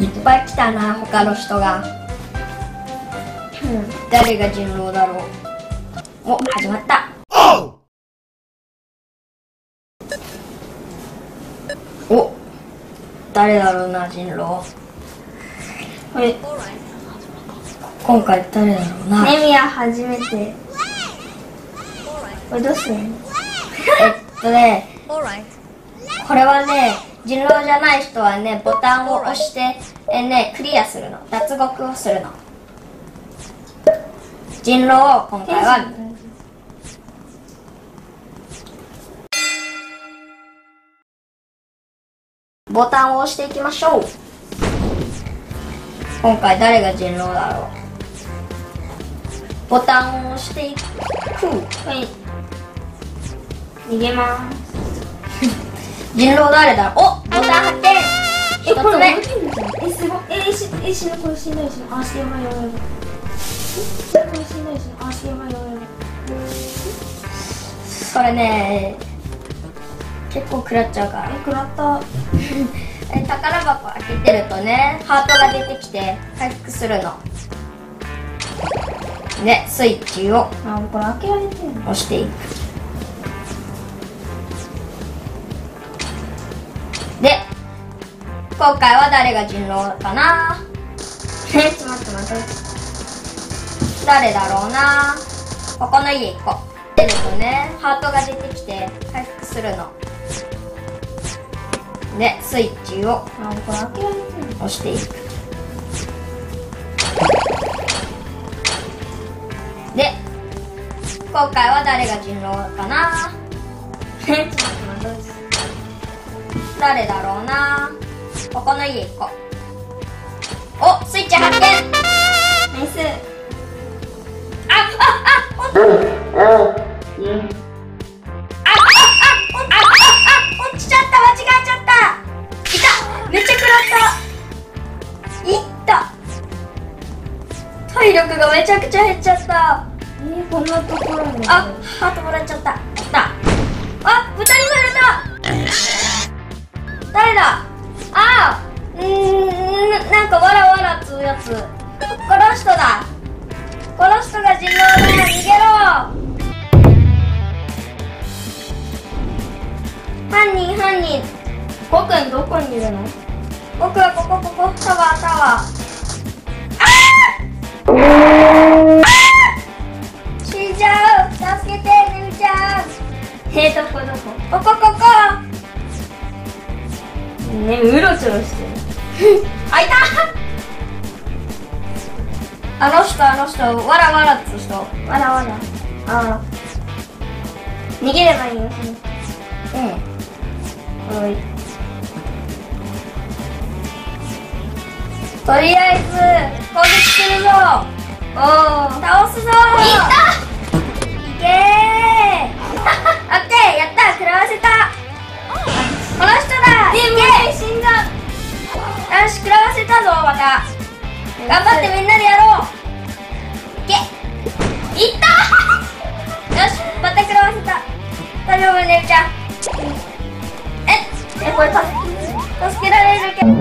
いっぱい来たな他の人が。誰が人狼だろう。お始まった。お誰だろうな人狼。これ今回誰だろうな、ネミは初めて。これどうするの？えっとねこれはね人狼じゃない人はねボタンを押してえねクリアするの。脱獄をするの。人狼を今回は。ボタンを押していきましょう。今回誰が人狼だろう。ボタンを押していく。はい。逃げます。人狼誰だおボタン発見。一つ目。えすごい。えしえ死ぬこれしあしやばいやばいやばいえこれ死んだりしあしやばいやばいやばいそれね結構食らっちゃうから。え食らった。え宝箱開けてるとねハートが出てきて回復するの。でスイッチを。あこれ開けられてんの？押していく今回は誰が人狼かな？えちょっと待って待って。誰だろうな？ここの家行こう。出るとねハートが出てきて回復するの。でスイッチを押していく。で今回は誰が人狼かな？えちょっと待って待って。誰だろうな？ここの家行こう。おスイッチ発見。ナイス。あああおっあああ落ちちゃった。間違えちゃった。いた。めっちゃ食らった。いった。体力がめちゃくちゃ減っちゃった。えー、こんなところに。あハートもらっちゃったやつ。この人だ。この人が人狼だ逃げろ。犯人犯人。僕んどこにいるの？僕はここここタワータワー。死んじゃう。助けてねみちゃん。えー、どこ？どここここ。こねうろちょろしてる。あいたあの人あの人わらわらっつう人。わらわら。あー逃げればいいよそのうん。はい。とりあえず攻撃するぞ。おー。倒すぞ。いった。いけー。オッケーやった。食らわせた。この人だ。いけ死んだよし食らわせたぞまた。頑張ってみんな大丈夫ねるちゃん。ええこれ助助けられるけど。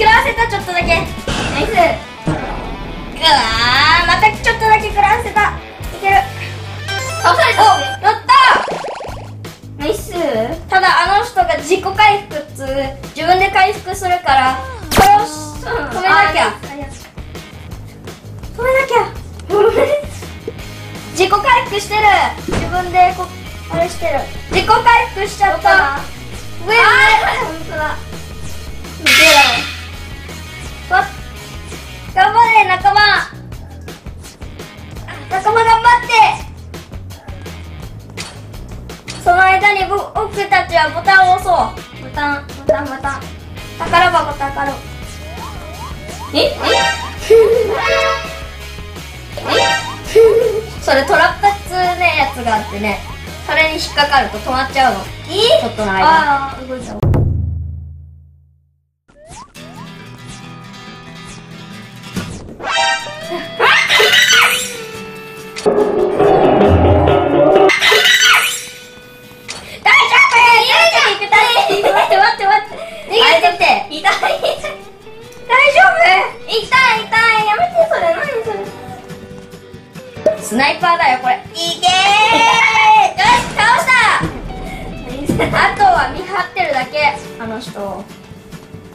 食らわせたちょっとだけ。ナイス。うわーまたちょっとだけ食らわせた。いける。倒された。おやったナイス。ただあの人が自己回復っつう自分で回復するからこれをし止めなきゃ。止めなきゃ。自己回復してる。自分でこあれしてる。自己回復しちゃった。上上本当だ仲間。助仲間頑張って。その間にぼ僕たちはボタンを押そう。ボタンボタンボタン。宝箱宝え？え？え？それトラップっつうねやつがあってね。それに引っかかると止まっちゃうの。え？ちょっとの間。ああ動いたスナイパーだよこれ。いけー!よし倒した!あとは見張ってるだけ。あの人。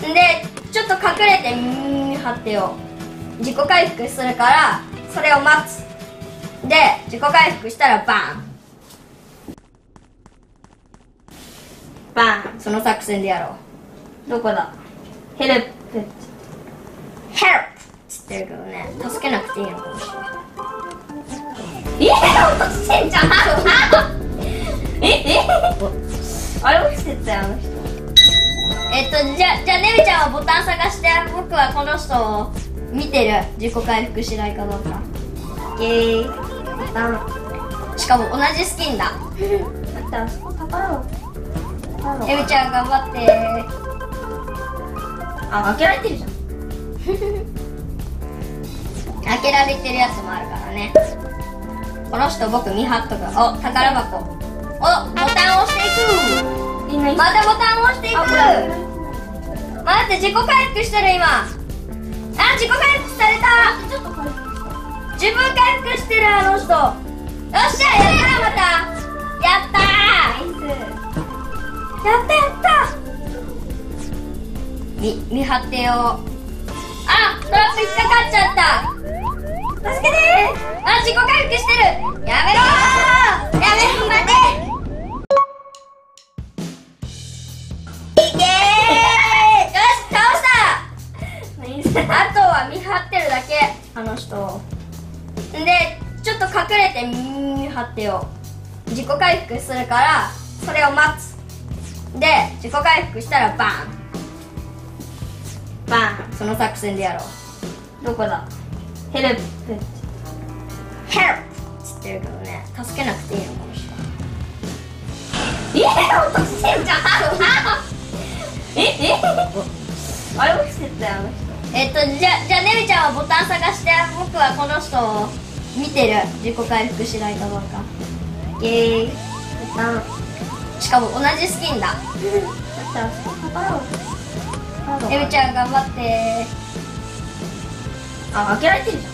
でちょっと隠れて見張ってよ。自己回復するからそれを待つ。で自己回復したらバン。バーン。その作戦でやろう。どこだ?ヘルプ。ヘルプっつってるけどね助けなくていいのかもしれないえ落としてんじゃんええあれ落ちてたよあの人えっとじゃじゃあねるちゃんはボタン探して僕はこの人を見てる自己回復しないかどうかイェーボタンしかも同じスキンだ待ってあそこ宝を宝をねるちゃん頑張ってあ開けられてるじゃん開けられてるやつもあるからねこの人僕見張っとく。お宝箱。おボタン押していく。またボタン押していく。待って自己回復してる今。あ自己回復された。ちょっと回復した自分回復してるあの人。よっしゃやったまた。やったやったやった。み見張ってよ。あトラップ引っかかっちゃった。助けてあ自己回復してるってよ自己回復するからそれを待つ。で自己回復したらバン。バーン。その作戦でやろう。どこだ？ヘルプ。ヘルプ。っつってるけどね助けなくていいのかもしれない。え？落としてんじゃん。え？え？あれ落ちてったよあの人。えっとじゃじゃあねるちゃんはボタン探して。僕はこの人を見てる。自己回復しないかどうか。イェーイ。しかも同じスキンだ。待ってあそこ宝を宝をねるちゃん頑張ってあ開けられてるじゃん。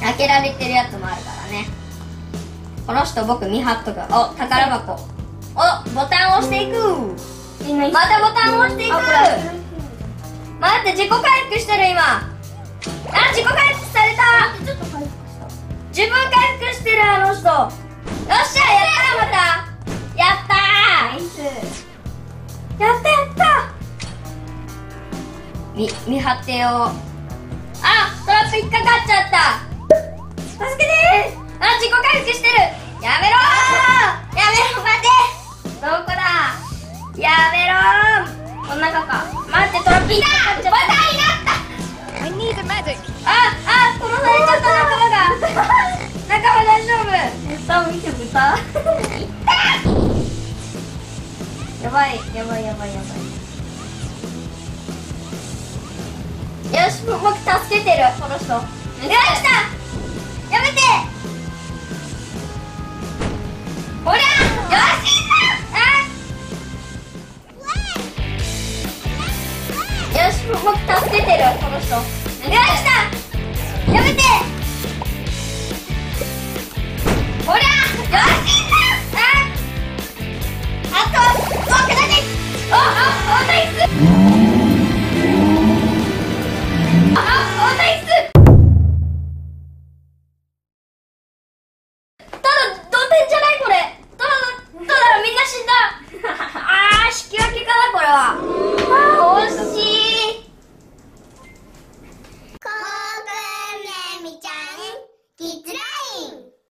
開けられてるやつもあるからね。この人僕見張っとく。お宝箱。おボタン押していく。またボタン押していく。待って自己回復してる今やったやった。み見張ってよ。あトラップ引っかかっちゃった。助けてー。あ自己回復してる。やめろー。やめろ待て。どこだ。やめろー。この中か。待ってトラップ引っかかっちゃった。またいなった。I need a medic. ああ殺されちゃった仲間が。仲間大丈夫。豚を見て豚やばいやばいやばいやばい。よし僕助けてるこの人。よし来たやめて。ほらよしあよし僕助けてるこの人。よし来たやめて。ほらよし。Oh!